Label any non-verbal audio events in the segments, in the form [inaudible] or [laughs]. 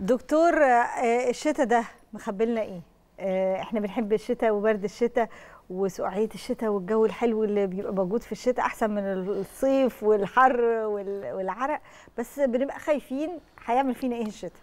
دكتور آه، الشتاء ده مخبلنا إيه؟ آه، إحنا بنحب الشتاء وبرد الشتاء وسقعية الشتاء والجو الحلو اللي بيبقى موجود في الشتاء احسن من الصيف والحر وال- والعرق بس بنبقى خايفين هيعمل فينا إيه الشتاء؟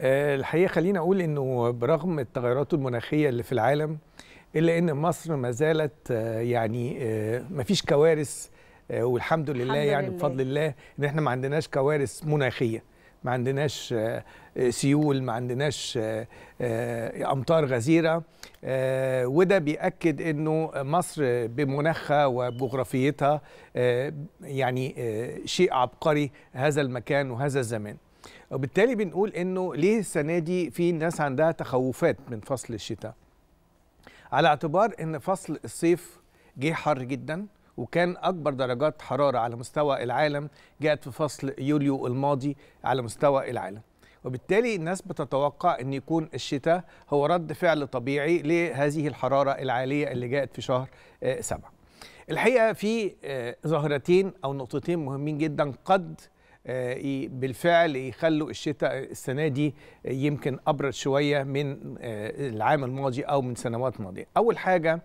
آه، الحقيقة خليني أقول إنه برغم التغيرات المناخية اللي في العالم إلا إن مصر ما زالت آه، يعني ما فيش كوارث آه، والحمد لله الحمد يعني لله. بفضل الله إن إحنا ما عندناش كوارث مناخية ما عندناش آه، آه، سيول ما عندناش آه، أمطار غزيرة. وده بيأكد إنه مصر بمناخها وبجغرافيتها يعني شيء عبقري هذا المكان وهذا الزمان. وبالتالي بنقول إنه ليه السنة دي في ناس عندها تخوفات من فصل الشتاء؟ على اعتبار إن فصل الصيف جه حر جدا وكان أكبر درجات حرارة على مستوى العالم جاءت في فصل يوليو الماضي على مستوى العالم. وبالتالي الناس بتتوقع إن يكون الشتاء هو رد فعل طبيعي لهذه الحرارة العالية اللي جاءت في شهر آه، سبعة. الحقيقة في آه، ظاهرتين أو نقطتين مهمين جدا قد آه، بالفعل يخلوا الشتاء السنة دي يمكن أبرد شوية من العام الماضي أو من سنوات حاجة آه، آه،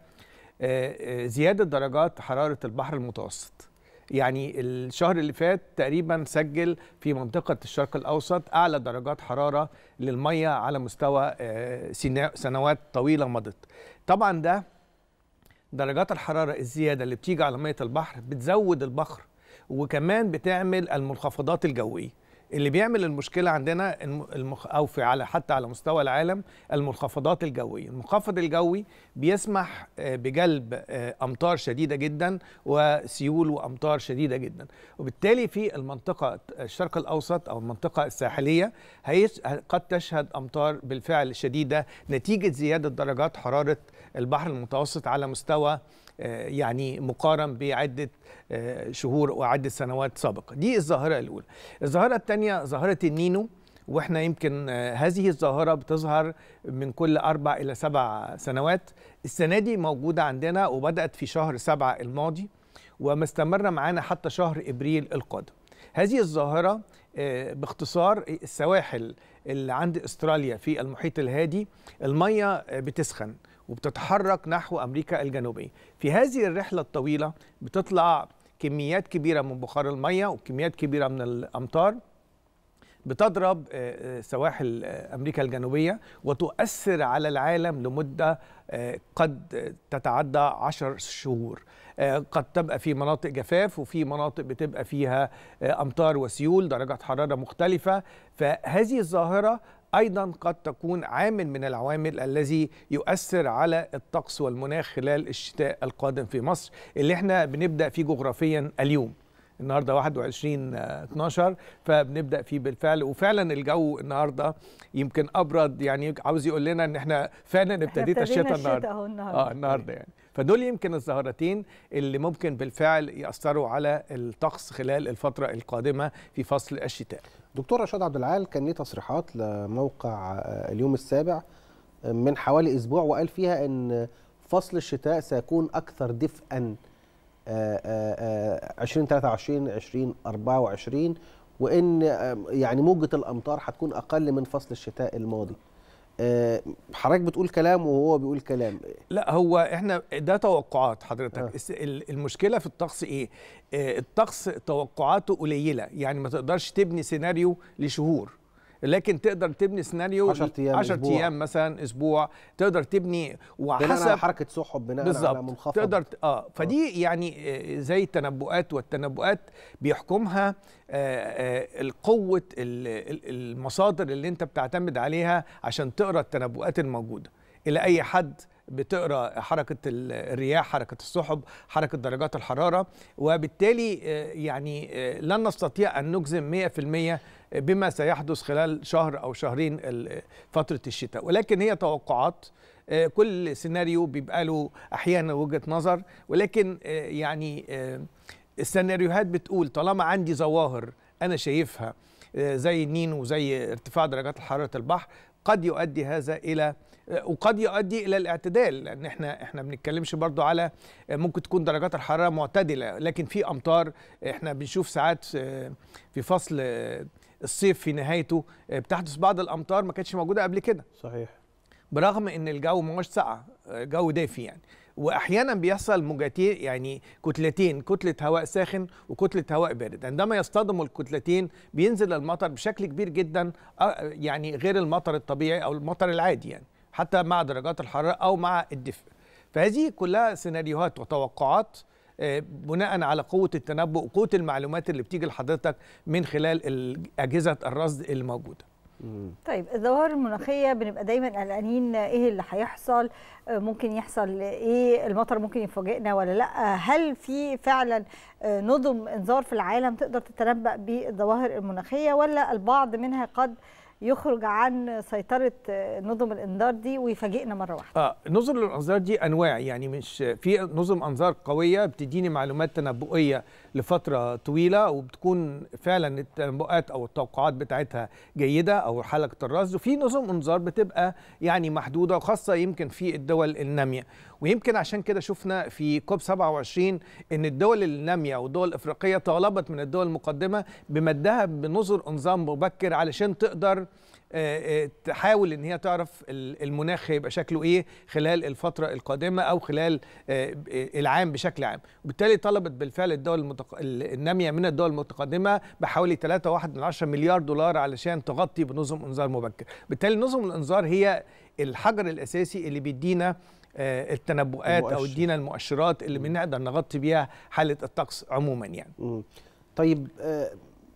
زيادة درجات حرارة البحر المتوسط. يعني الشهر اللي فات تقريبا سجل في منطقة الشرق الأوسط أعلى درجات حرارة للمية على مستوى آه، سنوات طويلة مضت. طبعا ده درجات الحرارة الزيادة اللي بتيجي على مية البحر بتزود البخر وكمان بتعمل المنخفضات الجوية اللي بيعمل المشكلة عندنا الم- المخ أو في على حتى على مستوى العالم المنخفضات الجوية. المنخفض الجوي بيسمح آه، بجلب آه، أمطار شديدة جدا وسيول وأمطار شديدة جدا. وبالتالي في المنطقة الشرق الأوسط أو المنطقة الساحلية قد تشهد أمطار بالفعل شديدة نتيجة زيادة درجات حرارة البحر المتوسط على مستوى آه، يعني مقارن بعدة آه، شهور وعدة سنوات سابقة. دي الظاهرة الأولى. الظاهرة الثانية ظاهرة النينو وإحنا يمكن آه، هذه الظاهرة بتظهر من كل أربع إلى سبع سنوات. السنة دي موجودة عندنا وبدأت في شهر سبعة الماضي ومستمره معانا حتى شهر إبريل القادم. هذه الظاهرة باختصار السواحل اللي عند أستراليا في المحيط الهادي المية بتسخن. وبتتحرك نحو أمريكا الجنوبية. في هذه الرحلة الطويلة بتطلع كميات كبيرة من بخار المية وكميات كبيرة من الأمطار. بتضرب آه، آه، سواحل آه، أمريكا الجنوبية وتؤثر على العالم لمدة آه، قد تتعدى عشر شهور. قد تبقى في مناطق جفاف وفي مناطق بتبقى فيها أمطار وسيول درجات حرارة مختلفة. فهذه الظاهرة أيضا قد تكون عامل من العوامل الذي يؤثر على الطقس والمناخ خلال الشتاء القادم في مصر اللي إحنا بنبدأ فيه جغرافيا اليوم. النهارده 21 آه، 12 فبنبدأ فيه بالفعل. وفعلا الجو النهارده يمكن أبرد يعني عاوز يقول لنا إن إحنا فعلا ابتديت ابتدينا الشتاء النهارده. النهارده. آه النهارده يعني. فدول يمكن الظاهرتين اللي ممكن بالفعل يأثروا على الطقس خلال الفترة القادمة في فصل الشتاء. دكتور رشاد عبد العال كان ليه تصريحات لموقع آه، اليوم السابع آه، من حوالي أسبوع وقال فيها إن فصل الشتاء سيكون أكثر دفئا آه، آه، آه، 2023 2024 وإن آه، يعني موجة الأمطار هتكون أقل من فصل الشتاء الماضي. آه، حضرتك بتقول كلام وهو بيقول كلام. لا هو إحنا ده توقعات حضرتك. آه. ال- المشكلة في الطقس إيه؟ آه، الطقس توقعاته قليلة يعني ما تقدرش تبني سيناريو لشهور. لكن تقدر تبني سيناريو 10 أيام، 10 أسبوع. أيام مثلا أسبوع. تقدر تبني وحسب حركة سحب بناء على منخفض. تقدر ت- آه. فدي يعني آه، زي التنبؤات والتنبؤات بيحكمها آه، آه، ال- المصادر اللي أنت بتعتمد عليها عشان تقرأ التنبؤات الموجودة. إلى أي حد بتقرأ حركة ال- الرياح حركة السحب حركة درجات الحرارة. وبالتالي آه، يعني آه، لن نستطيع أن نجزم 100% بما سيحدث خلال شهر أو شهرين فترة الشتاء. ولكن هي توقعات آه، كل سيناريو بيبقى له أحيانا وجهة نظر. ولكن آه، يعني آه، السيناريوهات بتقول طالما عندي ظواهر أنا شايفها زي النينو وزي ارتفاع درجات حراره البحر قد يؤدي هذا إلى وقد يؤدي إلى الاعتدال. لأن إحنا إحنا بنتكلمش برضو على ممكن تكون درجات الحرارة معتدلة. لكن في أمطار إحنا بنشوف ساعات في فصل الصيف في نهايته آه، بتحدث بعض الأمطار ما كانتش موجودة قبل كده. صحيح. برغم إن الجو ما هوش ساقع آه، جو دافي يعني. واحيانا بيحصل موجتين يعني كتلتين كتلة هواء ساخن وكتلة هواء بارد. عندما يصطدموا الكتلتين بينزل المطر بشكل كبير جدا آه، يعني غير المطر الطبيعي أو المطر العادي يعني حتى مع درجات الحرارة أو مع الدفء. فهذه كلها سيناريوهات وتوقعات بناء على قوة التنبؤ وقوه المعلومات اللي بتيجي لحضرتك من خلال ال- اجهزه الرصد اللي موجوده مم. طيب الظواهر المناخية بنبقى دايما قلقانين إيه اللي هيحصل؟ آه، ممكن يحصل إيه؟ المطر ممكن يفاجئنا ولا لأ؟ هل في فعلا آه، نظم إنذار في العالم تقدر تتنبأ بالظواهر المناخية ولا البعض منها قد يخرج عن سيطرة نظم الإنذار دي ويفاجئنا مرة واحدة. آه نظم الإنذار دي أنواع يعني مش في نظم أنذار قوية بتديني معلومات تنبؤية لفترة طويلة وبتكون فعلا التنبؤات أو التوقعات بتاعتها جيدة أو حلقة الرصد. وفي نظم أنذار بتبقى يعني محدودة وخاصة يمكن في الدول النامية. ويمكن عشان كده شفنا في كوب 27 إن الدول النامية والدول الأفريقية طالبت من الدول المقدمة بمدها بنظر انذار مبكر علشان تقدر آه، آه، تحاول إن هي تعرف ال- المناخ هيبقى شكله إيه خلال الفترة القادمة أو خلال آه، العام بشكل عام. وبالتالي طلبت بالفعل الدول المتق... ال- النامية من الدول المتقدمة بحوالي 3.1 مليار دولار علشان تغطي بنظم انذار مبكر. بالتالي نظم الانذار هي الحجر الأساسي اللي بيدينا آه، التنبؤات أو المؤشر. يدينا المؤشرات اللي بنقدر نغطي بيها حالة الطقس عموما يعني. مم. طيب آه،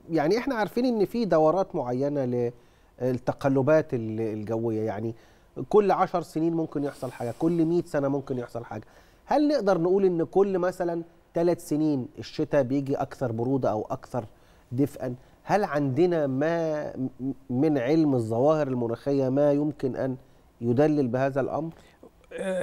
يعني إحنا عارفين إن في دورات معينة للتقلبات ال- الجوية. يعني كل عشر سنين ممكن يحصل حاجة كل 100 سنة ممكن يحصل حاجة. هل نقدر نقول إن كل مثلا ثلاث سنين الشتاء بيجي أكثر برودة أو أكثر دفئا؟ هل عندنا ما م- من علم الظواهر المناخية ما يمكن أن يدلل بهذا الأمر؟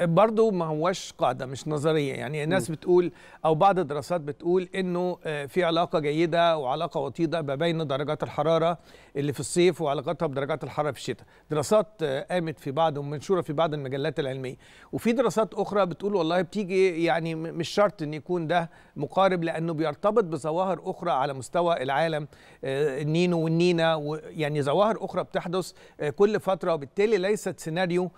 برضو ما هوش قاعدة مش نظرية. يعني الناس بتقول أو بعض الدراسات بتقول إنه آه، في علاقة جيدة وعلاقة وطيدة ما بين درجات الحرارة اللي في الصيف وعلاقتها بدرجات الحرارة في الشتاء. دراسات آه، قامت في بعض ومنشورة في بعض المجلات العلمية. وفي دراسات أخرى بتقول والله بتيجي يعني مش شرط إن يكون ده مقارب لأنه بيرتبط بظواهر أخرى على مستوى العالم آه، النينو والنينا ويعني ظواهر أخرى بتحدث كل فترة وبالتالي ليست سيناريو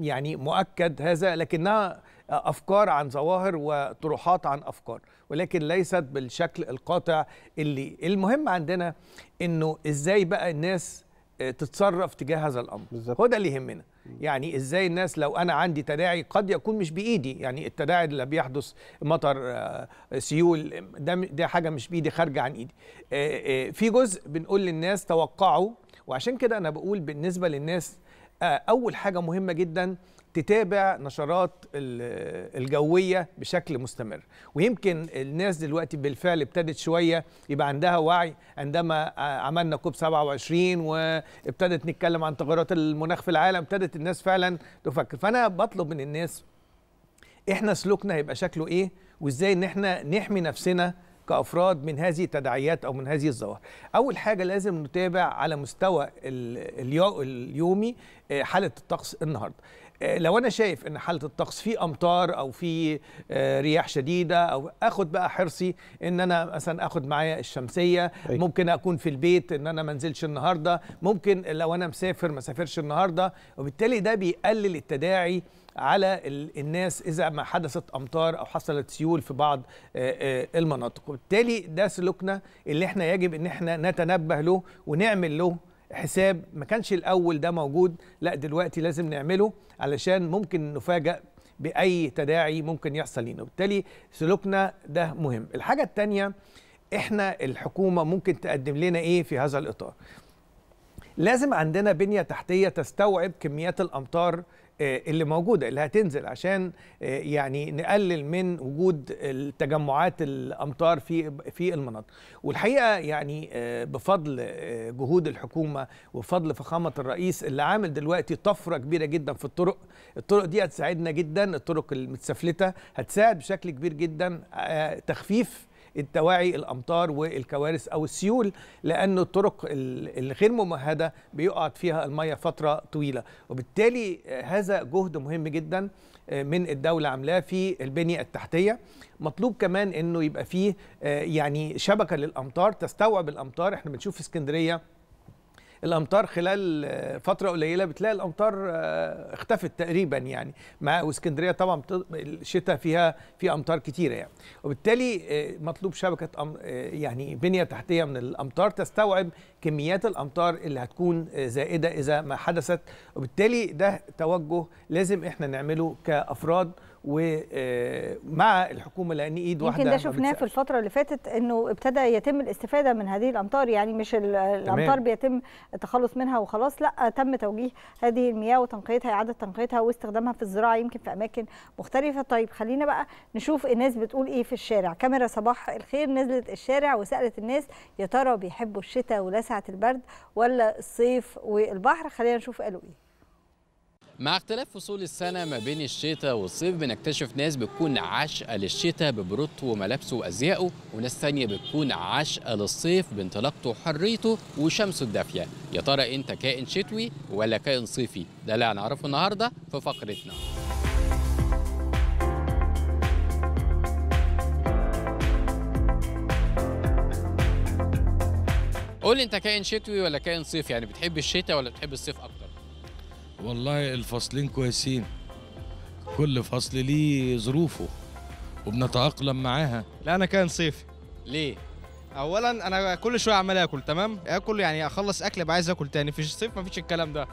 يعني مؤكد هذا لكنها أفكار عن ظواهر وطروحات عن أفكار ولكن ليست بالشكل القاطع اللي المهم عندنا إنه إزاي بقى الناس آه، تتصرف تجاه هذا الأمر. هو ده اللي يهمنا. يعني إزاي الناس لو أنا عندي تداعي قد يكون مش بإيدي يعني التداعي اللي بيحدث مطر آه، سيول ده ده حاجة مش بإيدي خارجة عن إيدي. آه، في جزء بنقول للناس توقعوا وعشان كده أنا بقول بالنسبة للناس أول حاجة مهمة جدا تتابع نشرات ال- الجوية بشكل مستمر. ويمكن الناس دلوقتي بالفعل ابتدت شوية يبقى عندها وعي عندما عملنا كوب 27 وابتدت نتكلم عن تغيرات المناخ في العالم ابتدت الناس فعلا تفكر. فأنا بطلب من الناس إحنا سلوكنا هيبقى شكله إيه؟ وإزاي إن إحنا نحمي نفسنا كأفراد من هذه التداعيات أو من هذه الظواهر. أول حاجة لازم نتابع على مستوى ال- اليو اليومي آه، حالة الطقس النهارده. لو أنا شايف إن حالة الطقس في أمطار أو في آه، رياح شديدة أو آخد بقى حرصي إن أنا مثلا آخد معايا الشمسية أي. ممكن أكون في البيت إن أنا ما انزلش النهارده ممكن لو أنا مسافر ما سافرش النهارده وبالتالي ده بيقلل التداعي على ال- الناس إذا ما حدثت أمطار أو حصلت سيول في بعض آه، آه، المناطق وبالتالي ده سلوكنا اللي إحنا يجب إن إحنا نتنبه له ونعمل له حساب ما كانش الأول ده موجود. لا دلوقتي لازم نعمله علشان ممكن نفاجأ بأي تداعي ممكن يحصل لينا. وبالتالي سلوكنا ده مهم. الحاجة الثانية إحنا الحكومة ممكن تقدم لنا إيه في هذا الإطار؟ لازم عندنا بنية تحتية تستوعب كميات الأمطار آه، اللي موجودة اللي هتنزل عشان آه، يعني نقلل من وجود التجمعات الأمطار في في المناطق. والحقيقة يعني آه، بفضل آه، جهود الحكومة وبفضل فخامة الرئيس اللي عامل دلوقتي طفرة كبيرة جدا في الطرق. الطرق دي هتساعدنا جدا الطرق المتسفلتة هتساعد بشكل كبير جدا آه، تخفيف التواعي الأمطار والكوارث أو السيول لأن الطرق ال- الغير ممهدة بيقعد فيها المية فترة طويلة. وبالتالي آه، هذا جهد مهم جدا آه، من الدولة عاملاه في البنية التحتية. مطلوب كمان إنه يبقى فيه آه، يعني شبكة للأمطار تستوعب الأمطار. إحنا بنشوف في اسكندرية الأمطار خلال فترة قليلة بتلاقي الأمطار آه، اختفت تقريبا يعني مع وإسكندرية طبعا الشتاء فيها في أمطار كتيرة يعني. وبالتالي آه، مطلوب شبكة آه، يعني بنية تحتية من الأمطار تستوعب كميات الأمطار اللي هتكون زائدة إذا ما حدثت. وبالتالي ده توجه لازم إحنا نعمله كأفراد ومع الحكومة لأن إيد واحدة يمكن ده شفناه في. الفترة اللي فاتت إنه ابتدى يتم الاستفادة من هذه الأمطار يعني مش ال- الأمطار بيتم التخلص منها وخلاص لأ تم توجيه هذه المياه وتنقيتها إعادة تنقيتها واستخدامها في الزراعة يمكن في أماكن مختلفة. طيب خلينا بقى نشوف الناس بتقول إيه في الشارع. كاميرا صباح الخير نزلت الشارع وسألت الناس يا ترى بيحبوا الشتاء ولسعة البرد ولا الصيف والبحر؟ خلينا نشوف قالوا إيه. مع اختلاف فصول السنة ما بين الشتاء والصيف بنكتشف ناس بتكون عاشقة للشتاء ببروته وملابسه وأزيائه وناس تانية بتكون عاشقة للصيف بانطلاقته وحريته وشمسه الدافية. يا ترى أنت كائن شتوي ولا كائن صيفي؟ ده اللي هنعرفه النهاردة في فقرتنا. قول أنت كائن شتوي ولا كائن صيفي؟ يعني بتحب الشتاء ولا بتحب الصيف أكتر؟ والله الفصلين كويسين. كل فصل ليه ظروفه وبنتأقلم معاها. لا أنا كائن صيفي. ليه؟ اولا أنا كل شوية عمال آكل تمام؟ آكل يعني أخلص أكل ابقى عايز آكل تاني. في الصيف مفيش الكلام ده.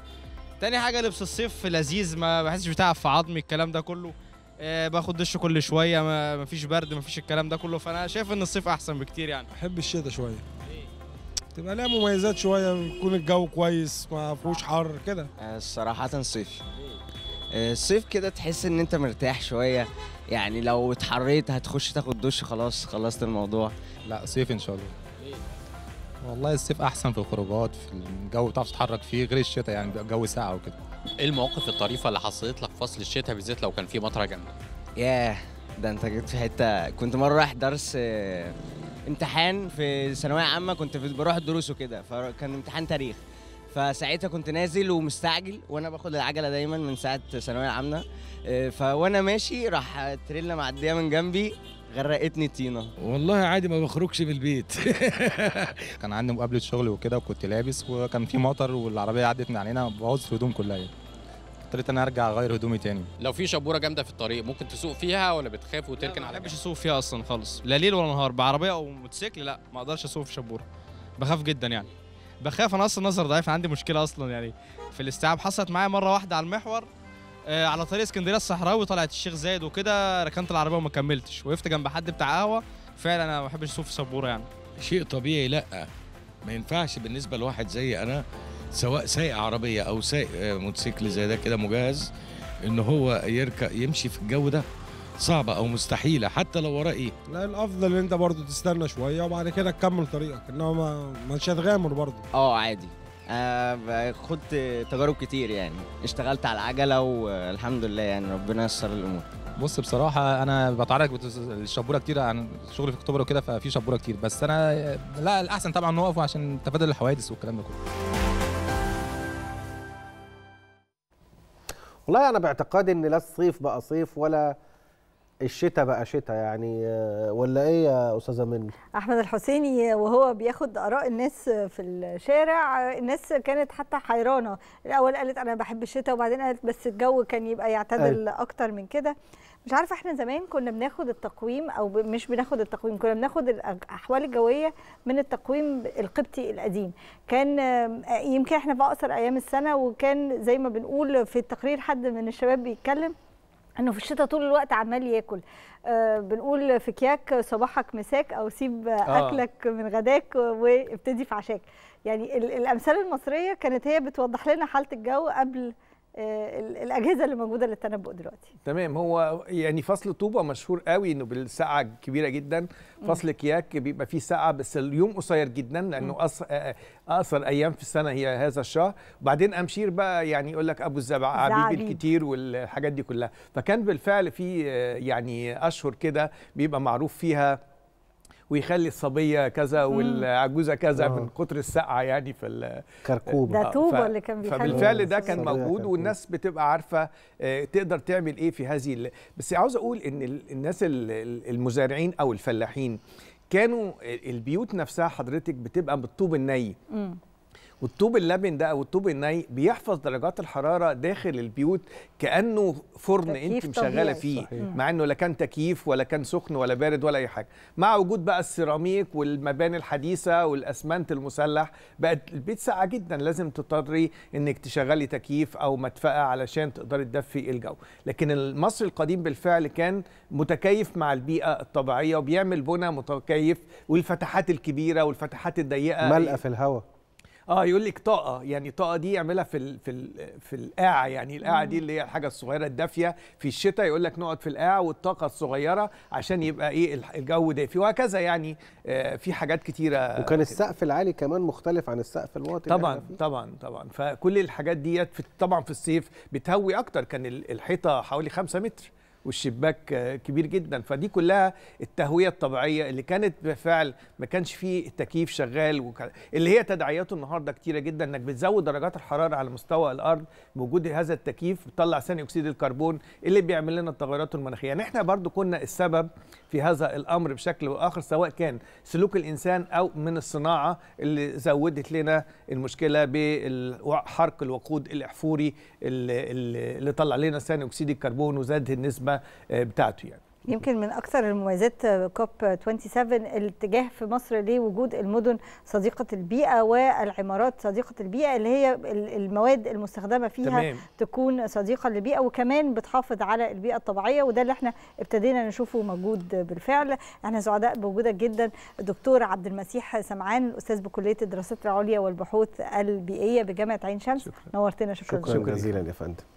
تاني حاجة لبس الصيف لذيذ ما بحسش بتعب في عظمي الكلام ده كله. آه باخد دش كل شوية ما مفيش برد مفيش الكلام ده كله. فأنا شايف إن الصيف أحسن بكتير يعني. بحب الشتاء شوية. تبقى لها مميزات شوية يكون الجو كويس ما فيهوش حر كده. صراحة صيف. الصيف كده تحس إن أنت مرتاح شوية. يعني لو اتحريت هتخش تاخد دش خلاص خلصت الموضوع. لا صيف إن شاء الله. والله الصيف أحسن في الخروجات في الجو بتعرف تتحرك فيه غير الشتاء يعني بيبقى الجو ساقع وكده. إيه المواقف الطريفة اللي حصلت لك في فصل الشتاء بالذات لو كان في مطرة جامده ياه ده أنت جيت في حتة كنت مرة رايح درس آه، امتحان في ثانوية عامة كنت في- بروح الدروس وكده فكان امتحان تاريخ. فساعتها كنت نازل ومستعجل وأنا باخد العجلة دايما من ساعة ثانوية عامة. آه، فوأنا ماشي راح تريلا معدية من جنبي غرقتني طينة. والله عادي ما بخرجش من البيت. [laughs] كان عندي مقابلة شغل وكده وكنت لابس وكان في مطر والعربية عدت من علينا بوظت الهدوم كلها. يعني اضطريت أنا أرجع أغير هدومي تاني. لو في شبوره جامدة في الطريق ممكن تسوق فيها ولا بتخاف وتركن ما على بحبش جنب؟ أسوق فيها أصلا خالص. لا ليل ولا نهار بعربية أو موتوسيكل لا ما أقدرش أسوق في شبوره بخاف جدا يعني. بخاف أنا أصلا نظر ضعيف عندي مشكلة أصلا يعني في الاستيعاب. حصلت معايا مرة واحدة على المحور آه على طريق اسكندرية الصحراوي طلعت الشيخ زايد وكده ركنت العربية وما كملتش. وقفت جنب حد بتاع قهوة. فعلا أنا ما بحبش أسوق في شبوره يعني. شيء طبيعي لا. ما ينفعش بالنسبة لواحد زي أنا سواء سايق عربية أو سايق آه، موتوسيكل زي ده كده مجهز إن هو يركب يمشي في الجو ده صعبة أو مستحيلة حتى لو وراه إيه؟ لا الأفضل إن أنت برضو تستنى شوية وبعد كده تكمل طريقك إنما ما مش هتغامر برضو آه عادي. آه خدت تجارب كتير يعني. اشتغلت على العجلة والحمد لله يعني ربنا يسر الأمور. بص بصراحة أنا بتعرض بت- الشبوره كتير عن شغلي في أكتوبر وكده ففي شبورة كتير. بس أنا لا الأحسن طبعا نقف عشان تفادي الحوادث والكلام ده كله. والله أنا باعتقادي إن لا الصيف بقى صيف ولا الشتاء بقى شتاء يعني آه، ولا إيه يا أستاذة منى؟ أحمد الحسيني وهو بياخد آراء الناس في الشارع. الناس كانت حتى حيرانة. الأول قالت أنا بحب الشتاء وبعدين قالت بس الجو كان يبقى يعتدل أكتر من كده. مش عارفة إحنا زمان كنا بناخد التقويم أو ب- مش بناخد التقويم كنا بناخد الأحوال الجوية من التقويم القبطي القديم. كان يمكن إحنا في أقصر أيام السنة وكان زي ما بنقول في التقرير حد من الشباب بيتكلم إنه في الشتاء طول الوقت عمال ياكل. آه بنقول في كياك صباحك مساك أو سيب آه. أكلك من غداك وابتدي في عشاك. يعني ال- الأمثال المصرية كانت هي بتوضح لنا حالة الجو قبل الأجهزة اللي موجودة للتنبؤ دلوقتي. تمام. هو يعني فصل طوبة مشهور قوي إنه بالساعة كبيرة جدا. فصل كياك بيبقى فيه ساعة بس اليوم قصير جدا لأنه أص- آه، أقصر أيام في السنة هي هذا الشهر. وبعدين أمشير بقى يعني يقول لك أبو الزعابيب زعابيب. الكتير والحاجات دي كلها. فكان بالفعل في آه، يعني أشهر كده بيبقى معروف فيها ويخلي الصبية كذا والعجوزة كذا آه. من كتر السقعه يعني في ال- كركوبه ده آه، طوبة ف- اللي كان بيخلي فبالفعل ده كان موجود والناس بتبقى عارفة آه، تقدر تعمل إيه في هذه ال- بس عاوز أقول إن ال- الناس ال- ال- المزارعين أو الفلاحين كانوا البيوت نفسها حضرتك بتبقى بالطوب الني مم. والطوب اللبن ده أو الطوب الني بيحفظ درجات الحرارة داخل البيوت كأنه فرن أنت مشغلة. فيه صحيح. مع إنه لا كان تكييف ولا كان سخن ولا بارد ولا أي حاجة. مع وجود بقى السيراميك والمباني الحديثة والأسمنت المسلح بقت البيت ساقعة جدا. لازم تضطري إنك تشغلي تكييف أو مدفأة علشان تقدري تدفي الجو. لكن المصري القديم بالفعل كان متكيف مع البيئة الطبيعية وبيعمل بنى متكيف والفتحات الكبيرة والفتحات الضيقة. ملقى في الهواء. آه يقول لك طاقة. يعني طاقة دي يعملها في ال في ال في القاعة. يعني القاعة دي اللي هي الحاجة الصغيرة الدافية في الشتاء يقول لك نقعد في القاعة والطاقة الصغيرة عشان يبقى إيه الجو دافي وهكذا يعني. آه في حاجات كتيرة وكان السقف العالي كمان مختلف عن السقف الواطي طبعا. طبعا طبعا. فكل الحاجات ديت طبعا في الصيف بتهوي أكتر. كان ال- الحيطة حوالي خمسة متر. والشباك كبير جدا. فدي كلها التهوية الطبيعية اللي كانت بالفعل ما كانش فيه التكييف شغال وك... اللي هي تداعياته النهارده كتيرة جدا إنك بتزود درجات الحرارة على مستوى الأرض بوجود هذا التكييف بتطلع ثاني أكسيد الكربون اللي بيعمل لنا التغيرات المناخية. يعني إحنا برضو كنا السبب في هذا الأمر بشكل أو آخر سواء كان سلوك الإنسان أو من الصناعة اللي زودت لنا المشكلة بحرق الوقود الأحفوري اللي اللي طلع لنا ثاني أكسيد الكربون وزاد النسبة آه، بتاعته يعني. يمكن من أكثر المميزات كوب 27 الاتجاه في مصر لوجود المدن صديقة البيئة والعمارات صديقة البيئة اللي هي ال- المواد المستخدمة فيها تمام. تكون صديقة للبيئة وكمان بتحافظ على البيئة الطبيعية وده اللي إحنا ابتدينا نشوفه موجود بالفعل. إحنا سعداء بوجودك جدا الدكتور عبد المسيح سمعان الاستاذ بكلية الدراسات العليا والبحوث البيئيه بجامعة عين شمس. شكرا. نورتنا شكرا, شكرا شكراً. جزيلا يا فندم.